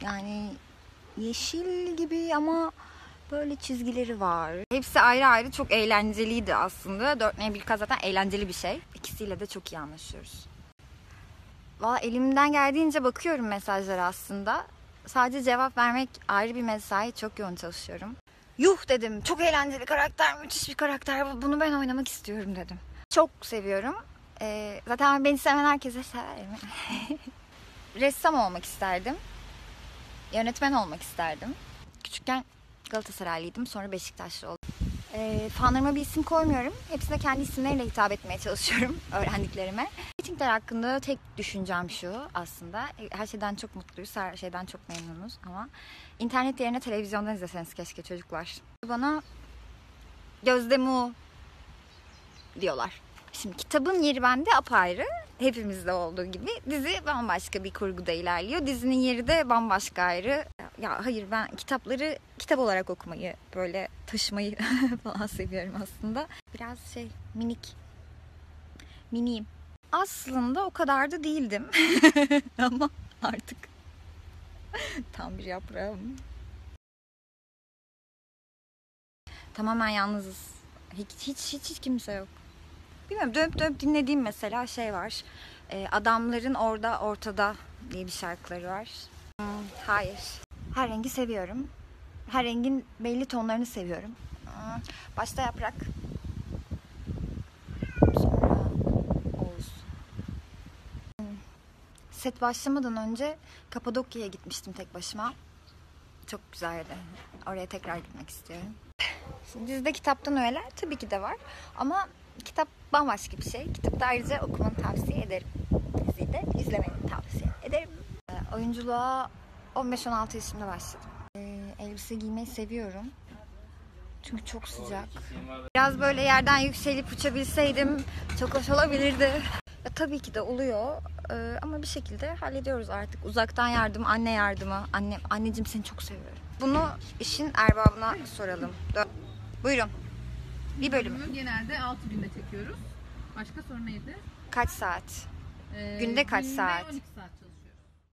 Yani yeşil gibi ama böyle çizgileri var. Hepsi ayrı ayrı çok eğlenceliydi aslında. 4 n 1 zaten eğlenceli bir şey. İkisiyle de çok iyi anlaşıyoruz. Valla elimden geldiğince bakıyorum mesajlara aslında. Sadece cevap vermek ayrı bir mesai. Çok yoğun çalışıyorum. Yuh dedim. Çok eğlenceli karakter, müthiş bir karakter. Bunu ben oynamak istiyorum dedim. Çok seviyorum. Ee, zaten beni seven herkese severim. Ressam olmak isterdim. Yönetmen olmak isterdim. Küçükken Galatasaraylıydım. Sonra Beşiktaşlı oldum. Ee, fanlarıma bir isim koymuyorum. Hepsine kendi isimleriyle hitap etmeye çalışıyorum öğrendiklerime. Ratingler hakkında tek düşüncem şu aslında. Her şeyden çok mutluyuz, her şeyden çok memnunuz ama internet yerine televizyondan izleseniz keşke çocuklar. Bana Gözde Mu diyorlar. Şimdi kitabın yeri bende apayrı. Hepimizde olduğu gibi. Dizi bambaşka bir kurguda ilerliyor. Dizinin yeri de bambaşka ayrı. Ya hayır ben kitapları kitap olarak okumayı, böyle taşımayı falan seviyorum aslında. Biraz şey minik. Miniyim. Aslında o kadar da değildim. Ama artık tam bir yaprağım. Tamamen yalnızız. Hiç hiç hiç, hiç kimse yok. Bilmiyorum dönüp dönüp dinlediğim mesela şey var. Ee, Adamların Orada Ortada diye bir şarkıları var. Hmm, hayır. Her rengi seviyorum. Her rengin belli tonlarını seviyorum. Hmm, Başta yaprak. Sonra Oğuz. Hmm, Set başlamadan önce Kapadokya'ya gitmiştim tek başıma. Çok güzeldi. Oraya tekrar gitmek istiyorum. Şimdi dizide kitaptan öğeler tabii ki de var. Ama kitap bambaşka bir şey. Kitapta ayrıca okumanı tavsiye ederim. Diziyi de izlemeni tavsiye ederim. Ee, Oyunculuğa 15-16 yaşımda başladım. Ee, elbise giymeyi seviyorum. Çünkü çok sıcak. Biraz böyle yerden yükselip uçabilseydim çok hoş olabilirdi. Ya, tabii ki de oluyor. Ee, ama bir şekilde hallediyoruz artık. Uzaktan yardım, anne yardımı. Anne, anneciğim seni çok seviyorum. Bunu işin erbabına soralım. Buyurun. Bir bölümü. Bölümü genelde 6 günde çekiyoruz. Başka sorun neydi? Kaç saat? Ee, Günde kaç saat? 12 saat çalışıyoruz.